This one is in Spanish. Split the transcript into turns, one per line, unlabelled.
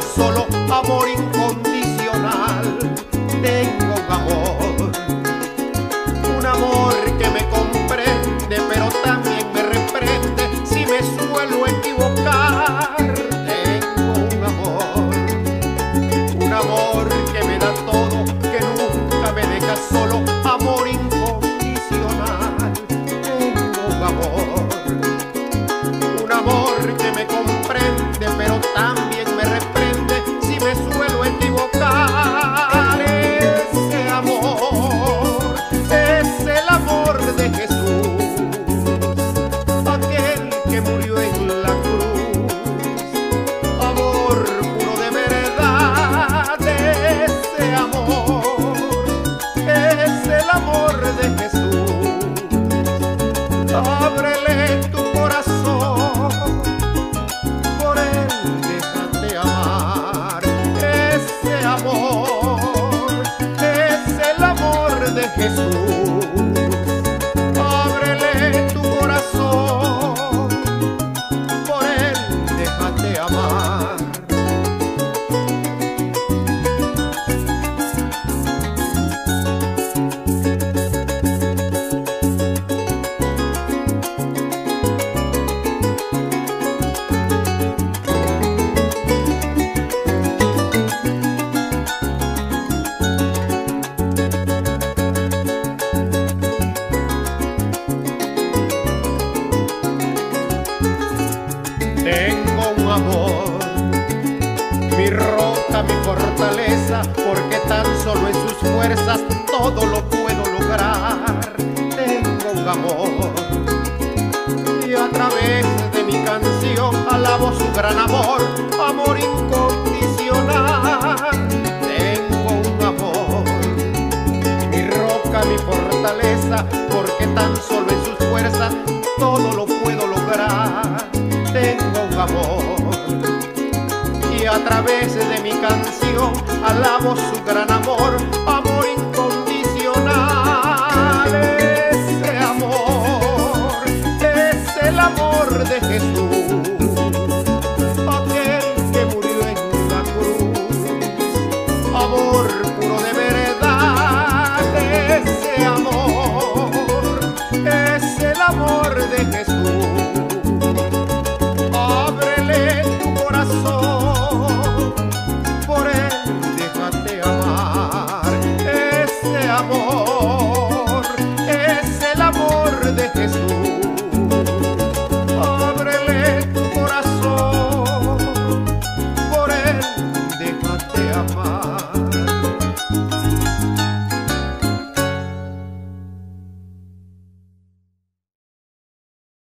solo amor incondicional. Tengo un amor, un amor que me amor Tengo un amor, mi roca, mi fortaleza, porque tan solo en sus fuerzas todo lo puedo lograr. Tengo un amor, y a través de mi canción alabo su gran amor, amor incondicional. Tengo un amor, mi roca, mi fortaleza, porque tan solo en sus fuerzas todo lo puedo lograr. Y a través de mi canción alabo su gran amor, amor amor.